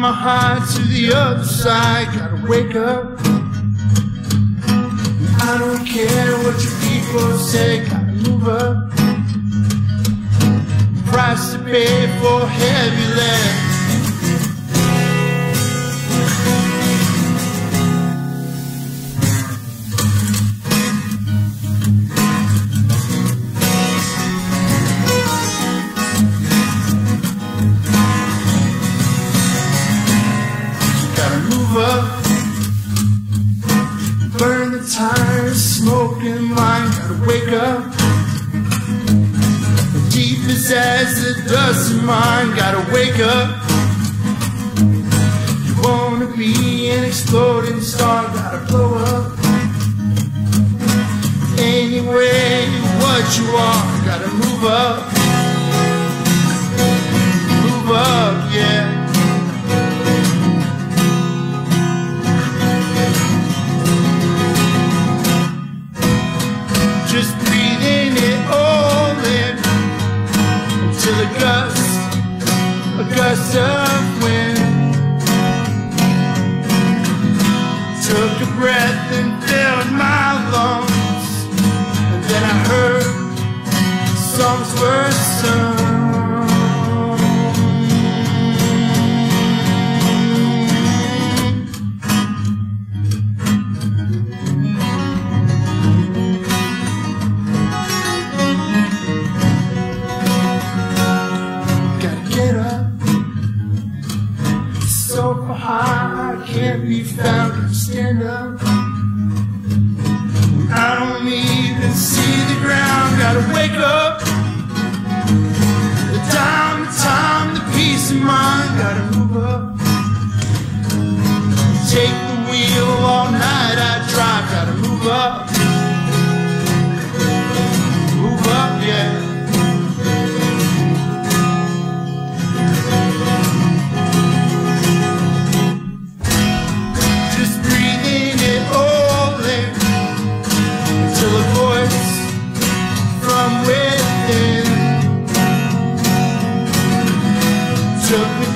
my heart to the other side, gotta wake up. I don't care what your people say, gotta move up. Price to pay for heavy lead. Wake up. Deep as the dust in mine, gotta wake up. You wanna be an exploding star, gotta blow up. Anyway, what you are, gotta move up. Move up, yeah. Just breathing it all in until a gust, a gust of wind took a breath and filled my lungs, and then I heard songs were sung.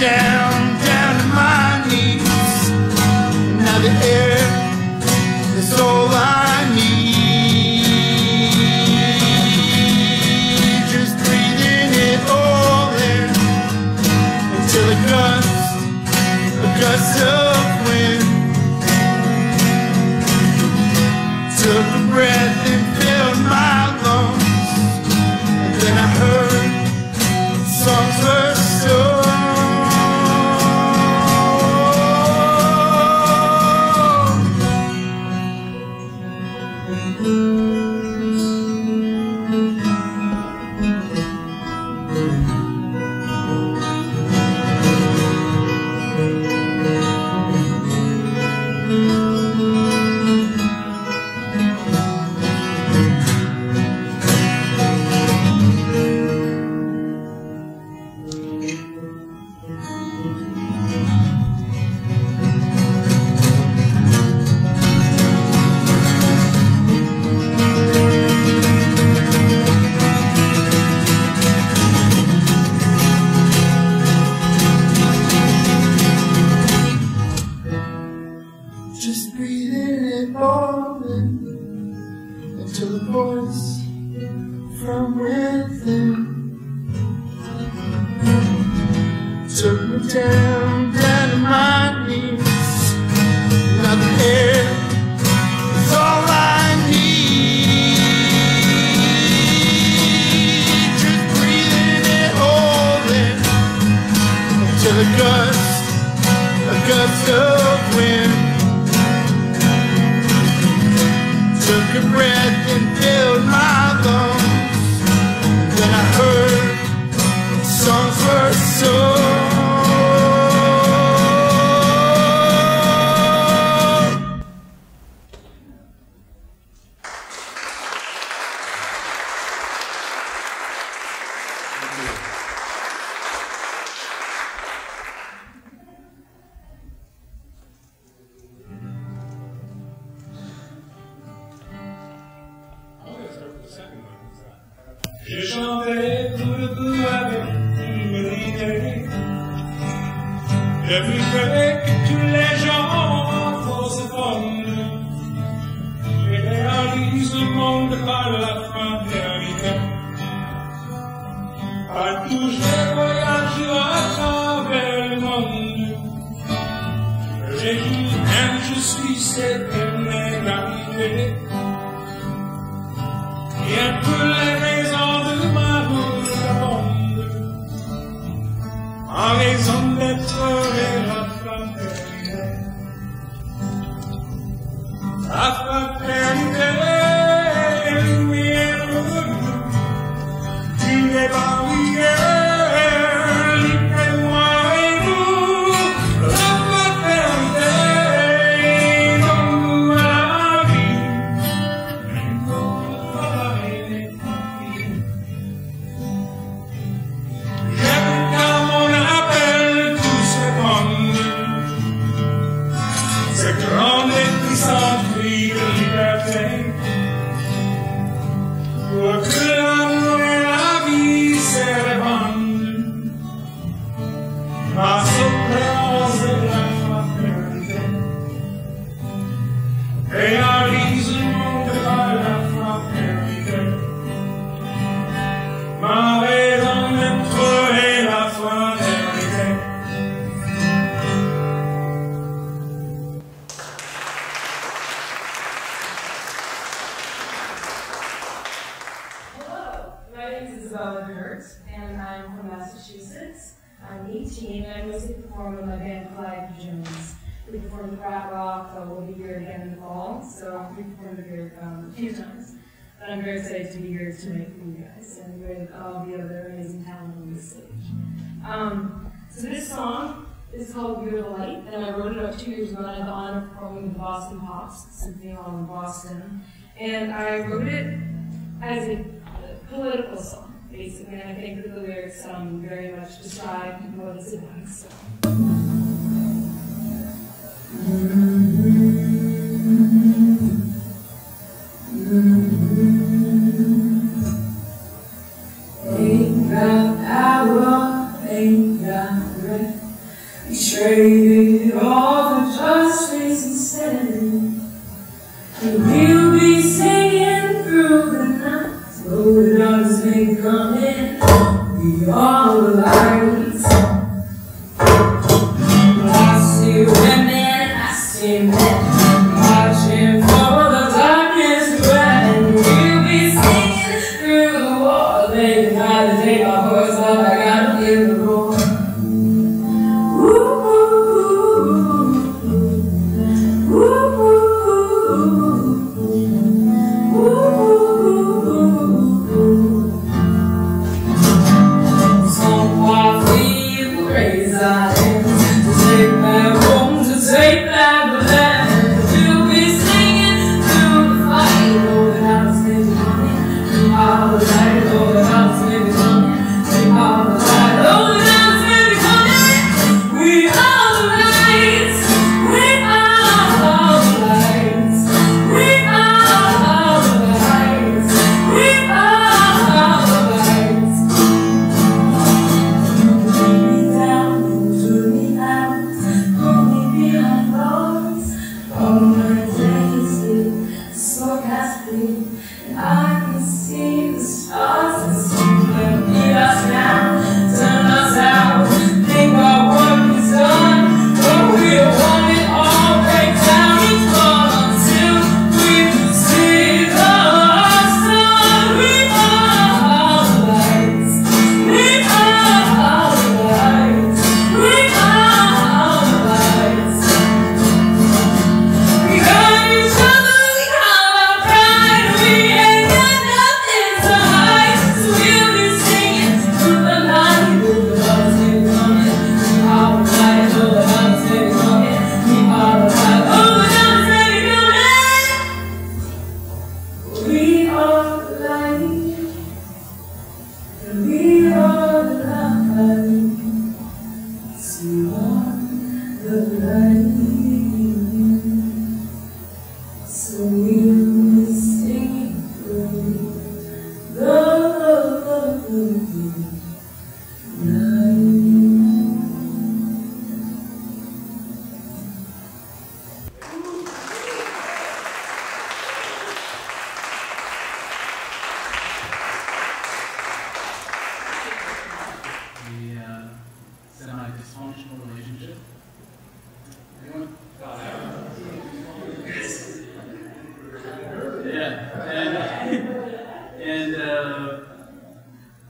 Down And I was in performer in my band Clyde Jones. We performed Rat Rock, but we'll be here again in the fall, so we performed here um, a few times. But I'm very excited to be here tonight with you guys and with all the other amazing talent on this stage. Um, so this song is called You're the Light, and I wrote it about two years ago, and I had the honor of performing with the Boston Pops, Symphony Hall in Boston. And I wrote it as a political song basically, and I think that the lyrics um, very much describe what it's about. So. Ain't got power, ain't got breath. We traded all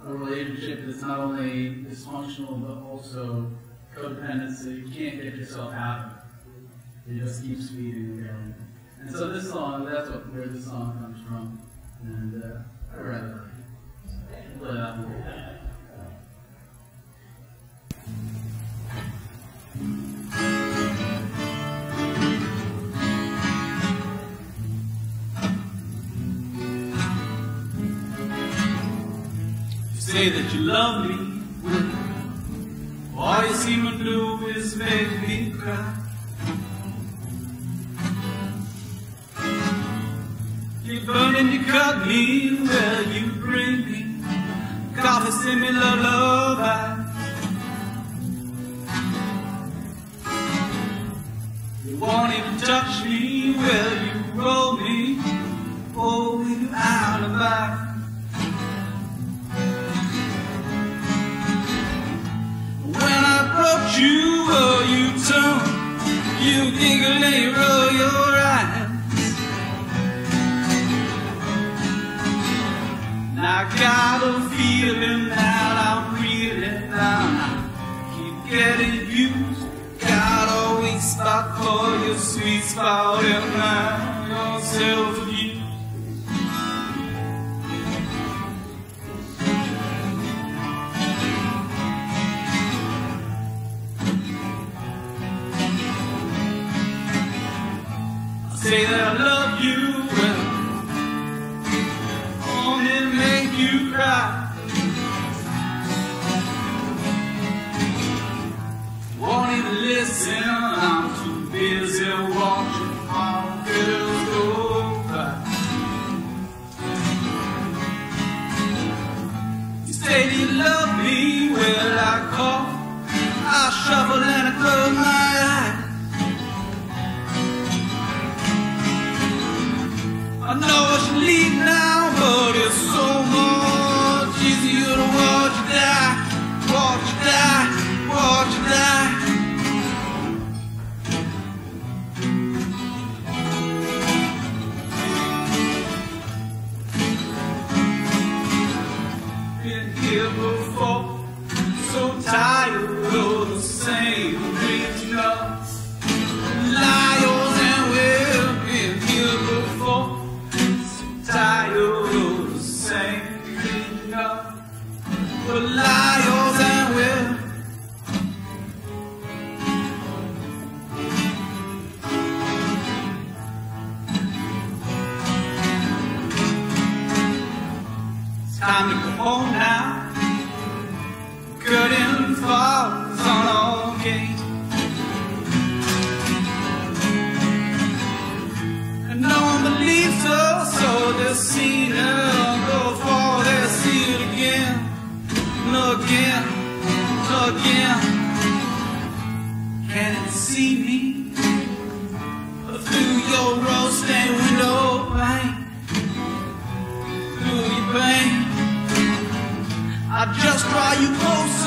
a relationship that's not only dysfunctional but also codependent, so you can't get yourself out of it. It just keeps feeding and going. And so this song, that's what, where this song comes from. And uh, I rather like it. Say that you love me. All you seem to do is make me cry. You burn and you cut me, well you bring me coffee similar lullaby. You won't even touch me, well you roll me, oh you out giggle and you roll your eyes. And I got a feeling that I'm really down. Keep getting used. Got a weak spot for your sweet spot, and now you're say that I love you and only make you cry. Won't even listen, I'm too busy watching all girls go by. You say you love me, well I cough, I shuffle and I close my home now. Curtain falls on all gates. Just draw you closer.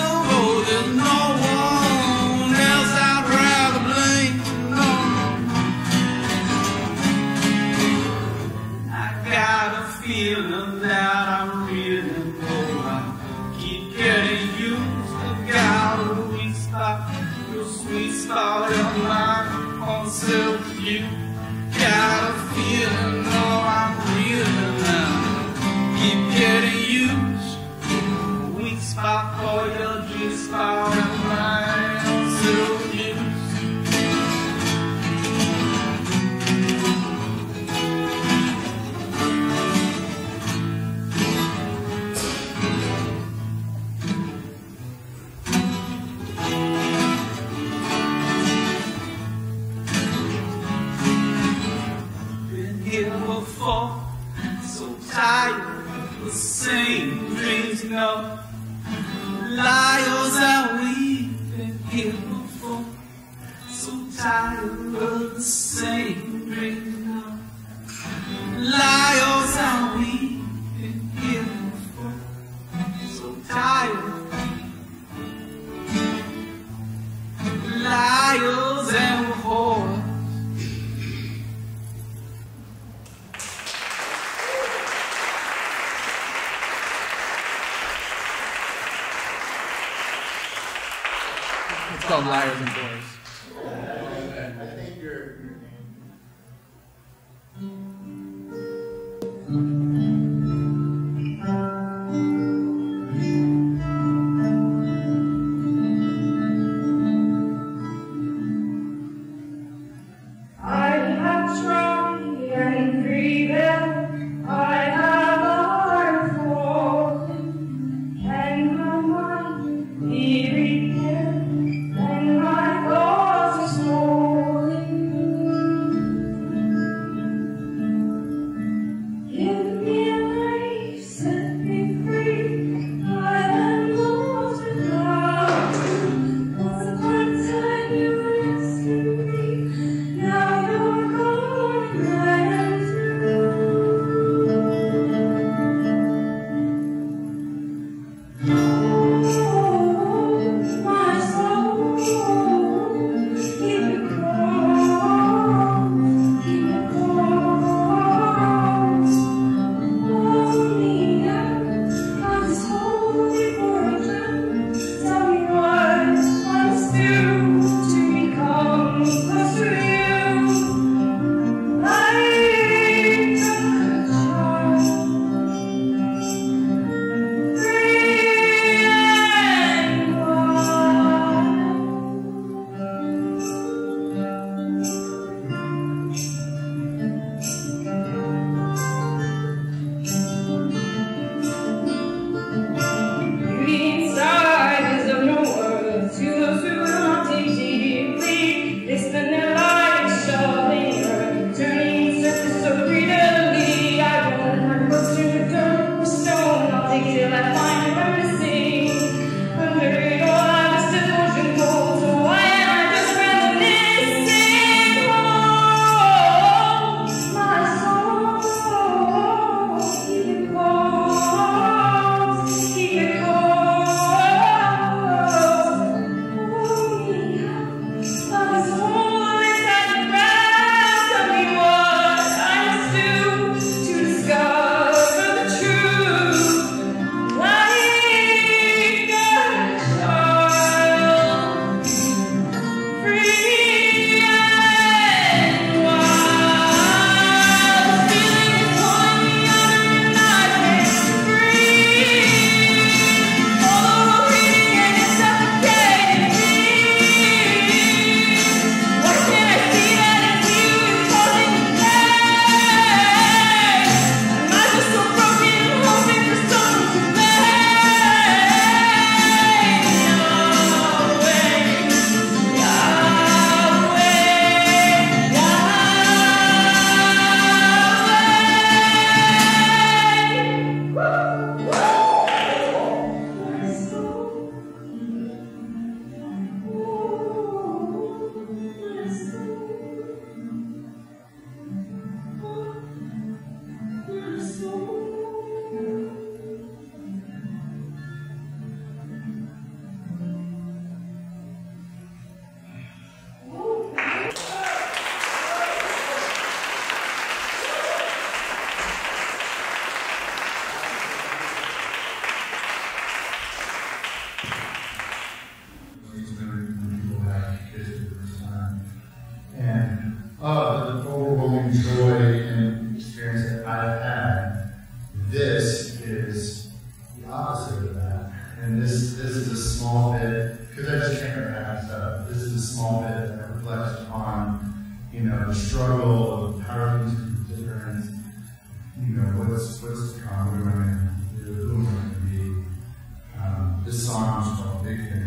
called Liars and Boys. purpose And this this is a small bit because I just can't wrap how up. This is a small bit that reflects on you know the struggle of how things different. You know what's what's to come. Who am I going to be? Um, this song is called Big Thing.